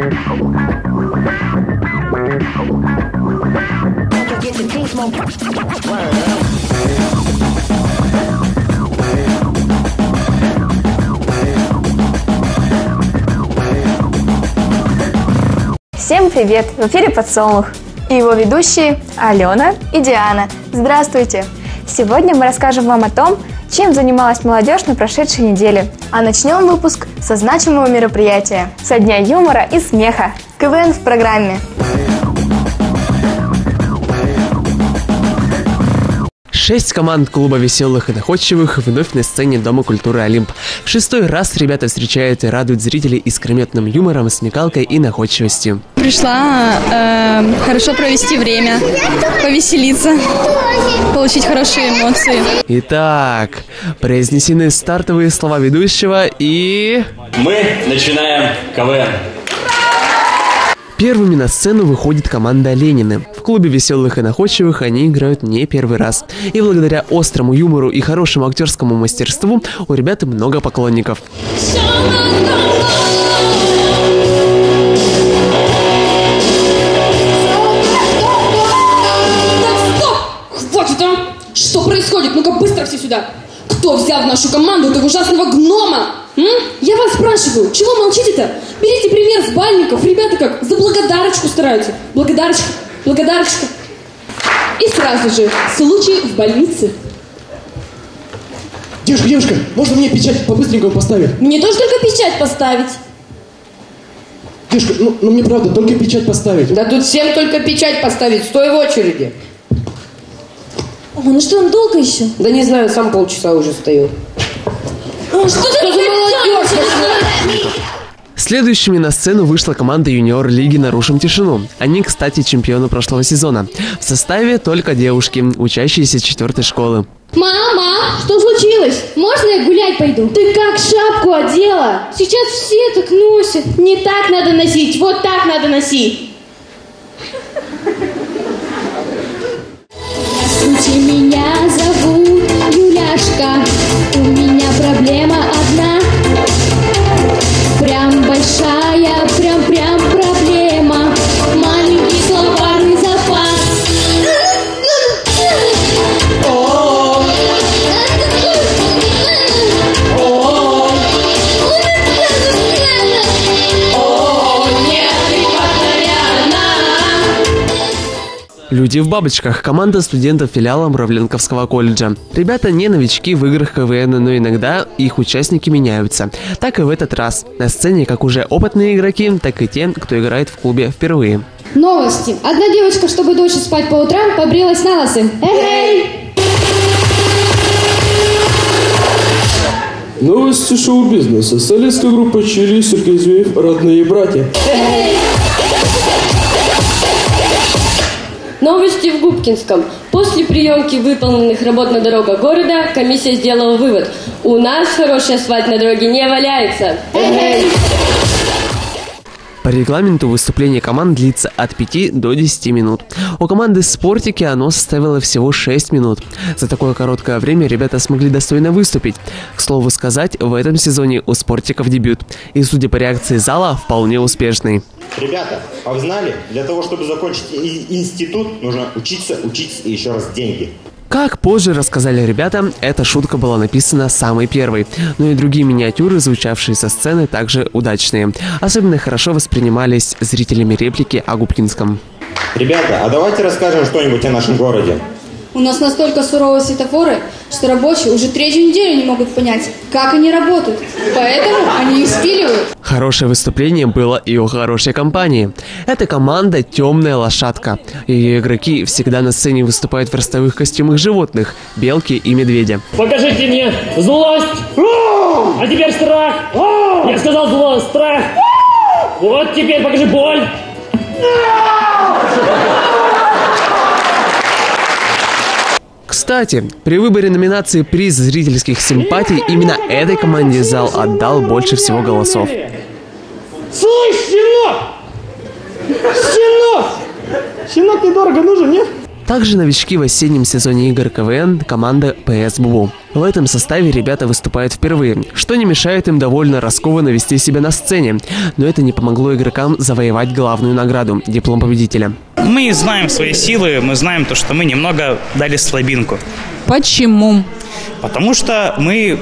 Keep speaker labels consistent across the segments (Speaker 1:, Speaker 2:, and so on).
Speaker 1: Всем привет! В эфире «Подсолнух» и его ведущие Алена и Диана. Здравствуйте! Сегодня мы расскажем вам о том, чем занималась молодежь на прошедшей неделе. А начнем выпуск со значимого мероприятия – со Дня юмора и смеха. КВН в программе.
Speaker 2: Шесть команд клуба веселых и находчивых вновь на сцене Дома культуры «Олимп». В шестой раз ребята встречают и радуют зрителей искрометным юмором, смекалкой и находчивостью.
Speaker 3: Пришла э, хорошо провести время, повеселиться, получить хорошие эмоции.
Speaker 2: Итак, произнесены стартовые слова ведущего и...
Speaker 4: Мы начинаем КВН.
Speaker 2: Первыми на сцену выходит команда Ленины. В клубе веселых и находчивых они играют не первый раз. И благодаря острому юмору и хорошему актерскому мастерству у ребят много поклонников.
Speaker 5: Хватит, а! Что происходит? Ну-ка быстро все сюда! Кто взял в нашу команду этого ужасного гнома? М? Я вас спрашиваю, чего молчите-то? Берите пример с бальников. Ребята как за благодарочку стараются. Благодарочка, благодарочка. И сразу же случай в больнице.
Speaker 6: Девушка, девушка, можно мне печать по-быстренькому поставить?
Speaker 5: Мне тоже только печать поставить.
Speaker 6: Девушка, ну, ну мне правда, только печать поставить.
Speaker 7: Да тут всем только печать поставить, стой в очереди.
Speaker 5: О, ну что, он долго еще?
Speaker 7: Да не знаю, сам полчаса уже стою.
Speaker 5: О, что ты
Speaker 7: молодежь?
Speaker 2: Следующими на сцену вышла команда юниор лиги «Нарушим тишину». Они, кстати, чемпионы прошлого сезона. В составе только девушки, учащиеся четвертой школы.
Speaker 5: Мама, что случилось? Можно я гулять пойду? Ты как шапку одела? Сейчас все так носят. Не так надо носить, вот так надо носить.
Speaker 8: Здравствуйте, меня зовут Юляшка. У меня проблема одна.
Speaker 2: Люди в бабочках – команда студентов филиала Муравленковского колледжа. Ребята не новички в играх КВН, но иногда их участники меняются. Так и в этот раз. На сцене как уже опытные игроки, так и те, кто играет в клубе впервые.
Speaker 8: Новости. Одна девочка, чтобы дольше спать по утрам, побрилась на лосы. Эй!
Speaker 6: Новости шоу-бизнеса. Солистская группа Чили, Сергей Зуев, родные братья.
Speaker 7: Новости в Губкинском. После приемки выполненных работ на дорогах города комиссия сделала вывод. У нас хороший асфальт на дороге не валяется.
Speaker 2: По регламенту выступление команд длится от 5 до 10 минут. У команды «Спортики» оно составило всего 6 минут. За такое короткое время ребята смогли достойно выступить. К слову сказать, в этом сезоне у «Спортиков» дебют. И, судя по реакции зала, вполне успешный.
Speaker 9: Ребята, а вы знали, для того, чтобы закончить институт, нужно учиться, учиться и еще раз деньги.
Speaker 2: Как позже рассказали ребята, эта шутка была написана самой первой, но и другие миниатюры, звучавшие со сцены, также удачные. Особенно хорошо воспринимались зрителями реплики о Губкинском.
Speaker 9: Ребята, а давайте расскажем что-нибудь о нашем городе.
Speaker 8: У нас настолько суровые светофоры, что рабочие уже третью неделю не могут понять, как они работают. Поэтому они их спиливают.
Speaker 2: Хорошее выступление было и у хорошей компании. Это команда «Темная лошадка». Ее игроки всегда на сцене выступают в ростовых костюмах животных – белки и медведя.
Speaker 10: Покажите мне злость. А теперь страх. Я сказал злость, страх. Вот теперь покажи боль.
Speaker 2: Кстати, при выборе номинации «Приз зрительских симпатий» именно этой команде зал отдал больше всего голосов.
Speaker 10: Слышь, щенок! Щенок! Щенок недорого нужен, нет?
Speaker 2: Также новички в осеннем сезоне игр КВН – команда ПС. В этом составе ребята выступают впервые, что не мешает им довольно раскованно вести себя на сцене. Но это не помогло игрокам завоевать главную награду – диплом победителя.
Speaker 11: Мы знаем свои силы, мы знаем то, что мы немного дали слабинку.
Speaker 12: Почему?
Speaker 11: Потому что мы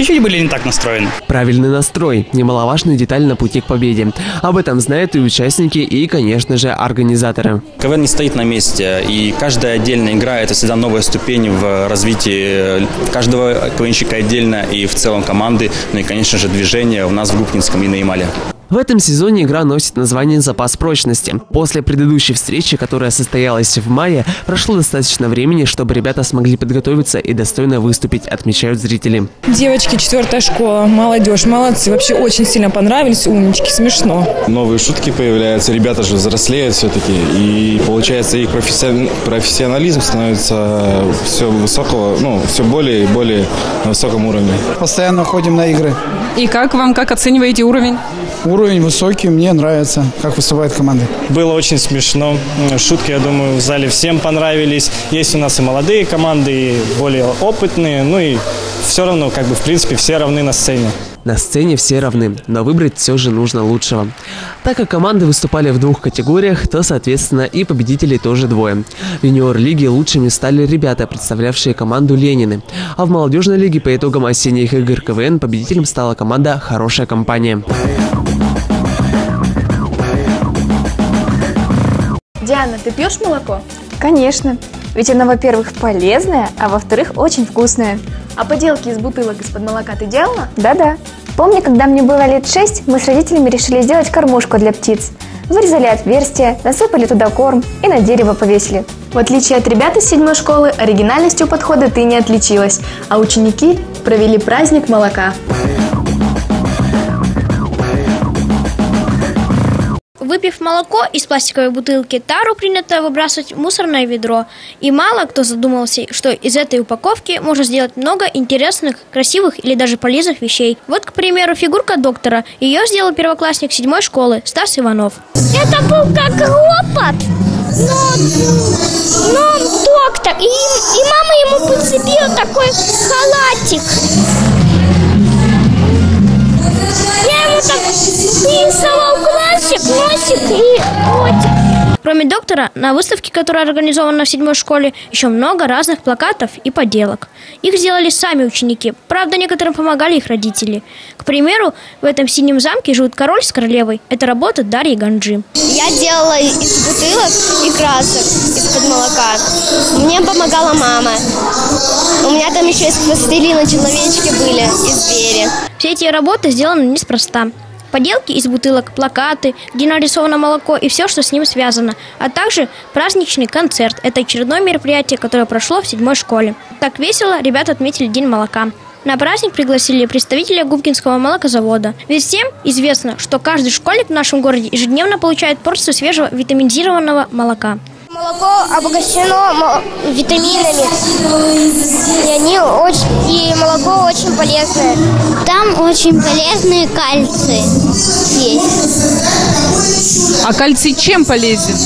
Speaker 11: чуть-чуть были не так настроены.
Speaker 2: Правильный настрой – немаловажная деталь на пути к победе. Об этом знают и участники, и, конечно же, организаторы.
Speaker 13: КВН не стоит на месте, и каждая отдельная игра – это всегда новая ступень в развитии каждого КВНщика отдельно и в целом команды, ну и, конечно же, движения у нас в Губкинском и на Ямале.
Speaker 2: В этом сезоне игра носит название «Запас прочности». После предыдущей встречи, которая состоялась в мае, прошло достаточно времени, чтобы ребята смогли подготовиться и достойно выступить, отмечают зрители.
Speaker 12: Девочки, четвертая школа, молодежь, молодцы. Вообще очень сильно понравились, умнички, смешно.
Speaker 14: Новые шутки появляются, ребята же взрослеют все-таки. И получается их профессионализм становится все высокого, ну, все более и более на высоком уровне.
Speaker 15: Постоянно ходим на игры.
Speaker 12: И как вам, как оцениваете уровень?
Speaker 15: Уровень высокий, мне нравится, как выступают команды.
Speaker 16: Было очень смешно. Шутки, я думаю, в зале всем понравились. Есть у нас и молодые команды, и более опытные. Ну и все равно, как бы, в принципе, все равны на сцене.
Speaker 2: На сцене все равны, но выбрать все же нужно лучшего. Так как команды выступали в двух категориях, то, соответственно, и победителей тоже двое. В юниор-лиге лучшими стали ребята, представлявшие команду Ленины. А в молодежной лиге по итогам осенних игр КВН победителем стала команда «Хорошая компания».
Speaker 1: Диана, ты пьешь молоко? Конечно. Ведь оно, во-первых, полезное, а во-вторых, очень вкусное. А поделки из бутылок из-под молока ты делала? Да-да. Помню, когда мне было лет шесть, мы с родителями решили сделать кормушку для птиц. Вырезали отверстие, насыпали туда корм и на дерево повесили. В отличие от ребят из седьмой школы, оригинальностью подхода ты не отличилась, а ученики провели праздник молока.
Speaker 17: Выпив молоко из пластиковой бутылки, тару принято выбрасывать в мусорное ведро. И мало кто задумался, что из этой упаковки можно сделать много интересных, красивых или даже полезных вещей. Вот, к примеру, фигурка доктора. Ее сделал первоклассник седьмой школы Стас Иванов.
Speaker 18: Это был как робот, но, но доктор. И, и мама ему подцепила такой халатик. Я ему так рисовал глазик, носик и котик.
Speaker 17: Кроме доктора, на выставке, которая организована в седьмой школе, еще много разных плакатов и поделок. Их сделали сами ученики, правда, некоторым помогали их родители. К примеру, в этом синем замке живут король с королевой. Это работа Дарьи Ганджи.
Speaker 19: Я делала из бутылок и красок из-под молока. Мне помогала мама. У меня там еще из пластилина человечки были и звери.
Speaker 17: Все эти работы сделаны неспроста. Поделки из бутылок, плакаты, где нарисовано молоко и все, что с ним связано, а также праздничный концерт. Это очередное мероприятие, которое прошло в седьмой школе. Так весело ребята отметили День молока. На праздник пригласили представителя Губкинского молокозавода. Ведь всем известно, что каждый школьник в нашем городе ежедневно получает порцию свежего витаминизированного молока.
Speaker 18: Молоко обогащено витаминами. И они очень и молоко очень полезное.
Speaker 20: Там очень полезные кальций есть.
Speaker 12: А кальций чем полезен?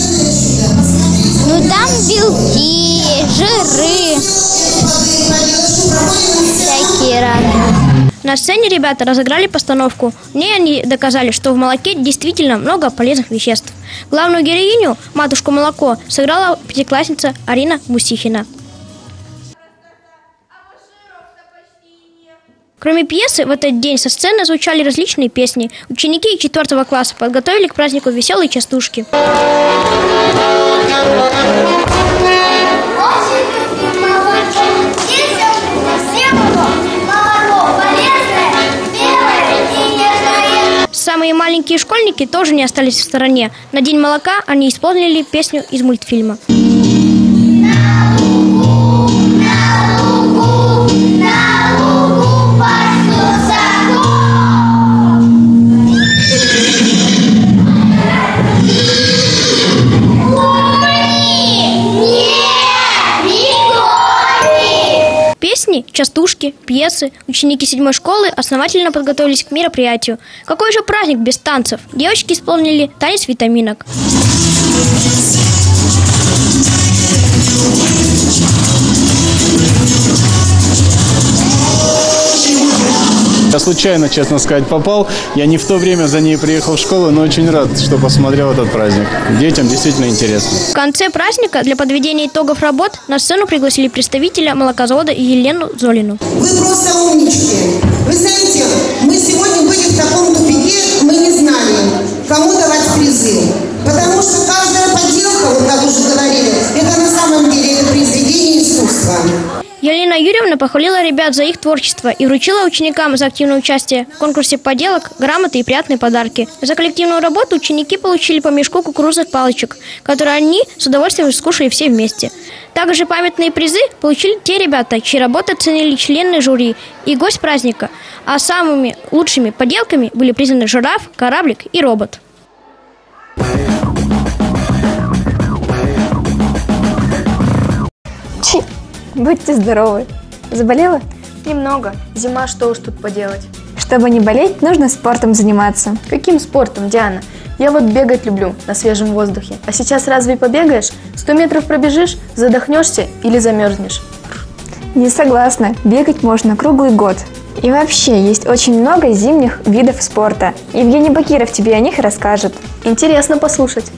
Speaker 20: Ну там белки, жиры, всякие разные.
Speaker 17: На сцене ребята разыграли постановку. В ней они доказали, что в молоке действительно много полезных веществ. Главную героиню, матушку молоко, сыграла пятиклассница Арина Мусихина. Кроме пьесы, в этот день со сцены звучали различные песни. Ученики четвертого класса подготовили к празднику веселые частушки. Самые маленькие школьники тоже не остались в стороне. На День молока они исполнили песню из мультфильма. Частушки, пьесы. Ученики седьмой школы основательно подготовились к мероприятию. Какой же праздник без танцев? Девочки исполнили танец витаминок.
Speaker 21: Случайно, честно сказать, попал. Я не в то время за ней приехал в школу, но очень рад, что посмотрел этот праздник. Детям действительно интересно.
Speaker 17: В конце праздника для подведения итогов работ на сцену пригласили представителя молокозавода Елену Золину.
Speaker 22: Вы просто умнички. Вы знаете, мы сегодня были в таком тупике, мы не знали, кому давать призы. Потому что каждая поделка, вот как уже говорили, это на самом деле это произведение искусства.
Speaker 17: Елена Юрьевна похвалила ребят за их творчество и вручила ученикам за активное участие в конкурсе поделок грамоты и приятные подарки. За коллективную работу ученики получили по мешку кукурузных палочек, которые они с удовольствием скушали все вместе. Также памятные призы получили те ребята, чьи работы оценили члены жюри и гость праздника. А самыми лучшими поделками были признаны жираф, кораблик и робот.
Speaker 1: Чи, будьте здоровы. Заболела?
Speaker 8: Немного. Зима, что уж тут поделать.
Speaker 1: Чтобы не болеть, нужно спортом заниматься.
Speaker 8: Каким спортом, Диана? Я вот бегать люблю на свежем воздухе. А сейчас разве побегаешь? Сто метров пробежишь, задохнешься или замерзнешь?
Speaker 1: Не согласна. Бегать можно круглый год. И вообще, есть очень много зимних видов спорта. Евгений Бакиров тебе о них расскажет.
Speaker 8: Интересно послушать.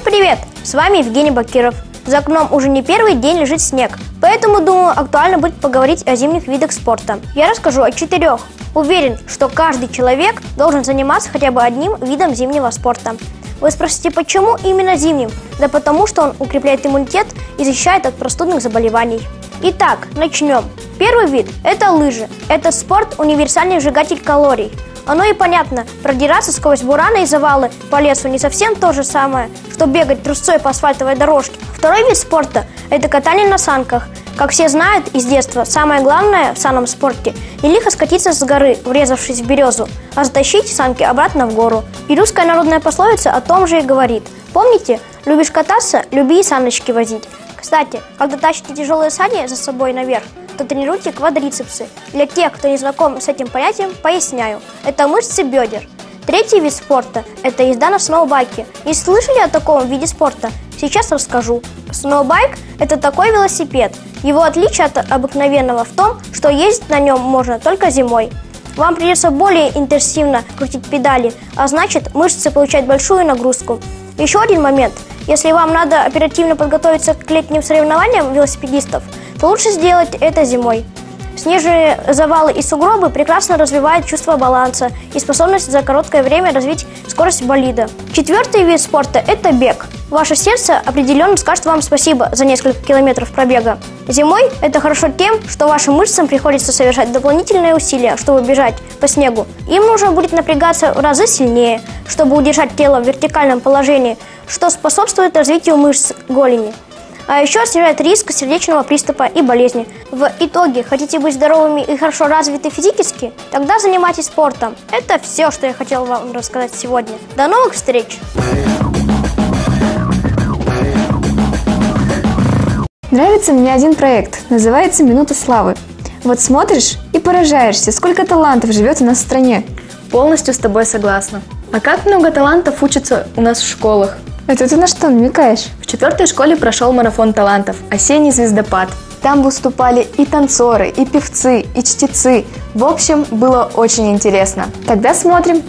Speaker 17: Всем привет! С вами Евгений Бакиров. За окном уже не первый день лежит снег, поэтому, думаю, актуально будет поговорить о зимних видах спорта. Я расскажу о четырех. Уверен, что каждый человек должен заниматься хотя бы одним видом зимнего спорта. Вы спросите, почему именно зимним? Да потому, что он укрепляет иммунитет и защищает от простудных заболеваний. Итак, начнем. Первый вид – это лыжи. Этот спорт – универсальный сжигатель калорий. Оно и понятно, продираться сквозь бураны и завалы по лесу не совсем то же самое, что бегать трусцой по асфальтовой дорожке. Второй вид спорта – это катание на санках. Как все знают из детства, самое главное в санном спорте – не лихо скатиться с горы, врезавшись в березу, а затащить санки обратно в гору. И русская народная пословица о том же и говорит. Помните, любишь кататься – люби и саночки возить. Кстати, когда тащите тяжелые сани за собой наверх, то тренируйте квадрицепсы. Для тех, кто не знаком с этим понятием, поясняю. Это мышцы бедер. Третий вид спорта – это езда на сноубайке. Не слышали о таком виде спорта? Сейчас расскажу. Сноубайк – это такой велосипед. Его отличие от обыкновенного в том, что ездить на нем можно только зимой. Вам придется более интенсивно крутить педали, а значит мышцы получают большую нагрузку. Еще один момент. Если вам надо оперативно подготовиться к летним соревнованиям велосипедистов, лучше сделать это зимой. Снежные завалы и сугробы прекрасно развивают чувство баланса и способность за короткое время развить скорость болида. Четвертый вид спорта – это бег. Ваше сердце определенно скажет вам спасибо за несколько километров пробега. Зимой это хорошо тем, что вашим мышцам приходится совершать дополнительные усилия, чтобы бежать по снегу. Им нужно будет напрягаться в разы сильнее, чтобы удержать тело в вертикальном положении, что способствует развитию мышц голени а еще снижает риск сердечного приступа и болезни. В итоге, хотите быть здоровыми и хорошо развиты физически? Тогда занимайтесь спортом. Это все, что я хотела вам рассказать сегодня. До новых встреч!
Speaker 1: Нравится мне один проект, называется «Минута славы». Вот смотришь и поражаешься, сколько талантов живет у нас в стране.
Speaker 8: Полностью с тобой согласна. А как много талантов учатся у нас в школах?
Speaker 1: Это ты на что намекаешь?
Speaker 8: В четвертой школе прошел марафон талантов «Осенний звездопад». Там выступали и танцоры, и певцы, и чтецы. В общем, было очень интересно. Тогда смотрим.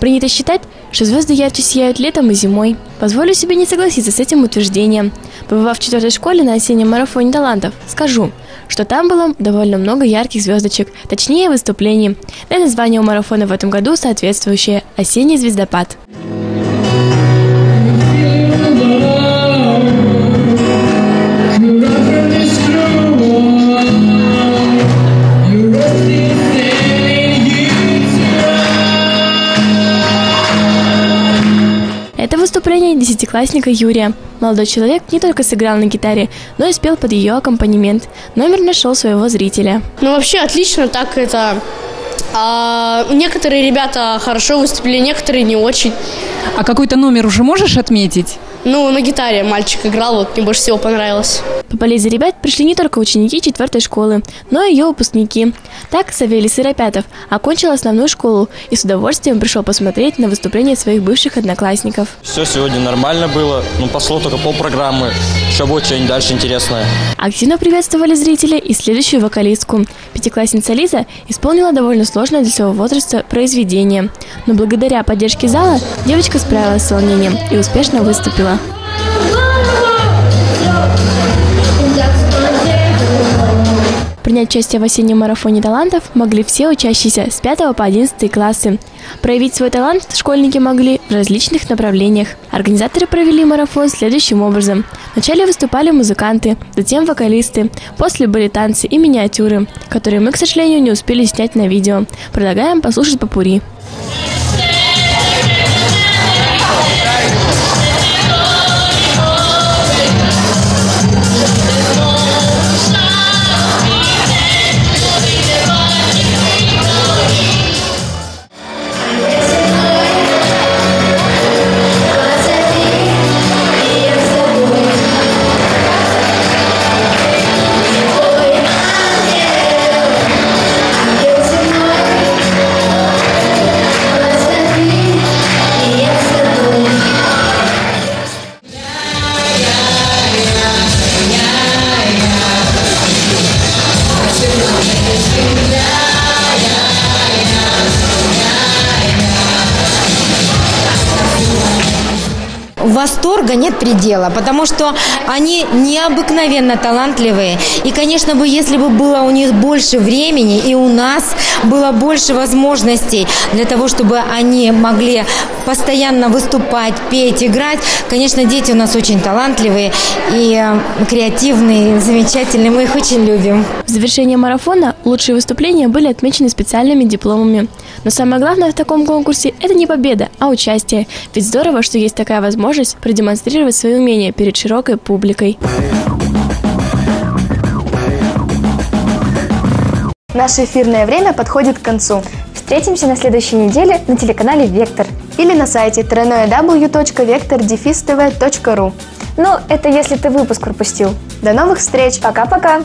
Speaker 23: Принято считать, что звезды ярче сияют летом и зимой. Позволю себе не согласиться с этим утверждением. Побывав в четвертой школе на осеннем марафоне талантов, скажу, что там было довольно много ярких звездочек, точнее выступлений. Да название у марафона в этом году соответствующее «Осенний звездопад». Десятиклассника Юрия. Молодой человек не только сыграл на гитаре, но и спел под ее аккомпанемент. Номер нашел своего зрителя.
Speaker 24: Ну, вообще отлично, так это... А, некоторые ребята хорошо выступили, некоторые не очень.
Speaker 25: А какой-то номер уже можешь отметить?
Speaker 24: Ну, на гитаре мальчик играл, вот мне больше всего понравилось.
Speaker 23: По полезе ребят пришли не только ученики четвертой школы, но и ее выпускники. Так Савелий Сыропятов окончил основную школу и с удовольствием пришел посмотреть на выступление своих бывших одноклассников.
Speaker 26: Все сегодня нормально было, ну послал только полпрограммы, еще будет что-нибудь дальше интересное.
Speaker 23: Активно приветствовали зрители и следующую вокалистку. Пятиклассница Лиза исполнила довольно сложное для своего возраста произведение. Но благодаря поддержке зала девочка справилась с волнением и успешно выступила. Принять участие в осеннем марафоне талантов могли все учащиеся с 5 по 11 классы. Проявить свой талант школьники могли в различных направлениях. Организаторы провели марафон следующим образом. Вначале выступали музыканты, затем вокалисты, после были танцы и миниатюры, которые мы, к сожалению, не успели снять на видео. Предлагаем послушать попури.
Speaker 27: Восторга нет предела, потому что они необыкновенно талантливые. И, конечно бы, если бы было у них больше времени и у нас было больше возможностей для того, чтобы они могли постоянно выступать, петь, играть, конечно, дети у нас очень талантливые и э, креативные, замечательные, мы их очень любим.
Speaker 23: В завершении марафона лучшие выступления были отмечены специальными дипломами. Но самое главное в таком конкурсе – это не победа, а участие. Ведь здорово, что есть такая возможность продемонстрировать свои умения перед широкой публикой.
Speaker 8: Наше эфирное время подходит к концу. Встретимся на следующей неделе на телеканале «Вектор» или на сайте www.vector-tv.ru. Ну, это если ты выпуск пропустил. До новых встреч. Пока-пока.